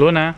รู้นะ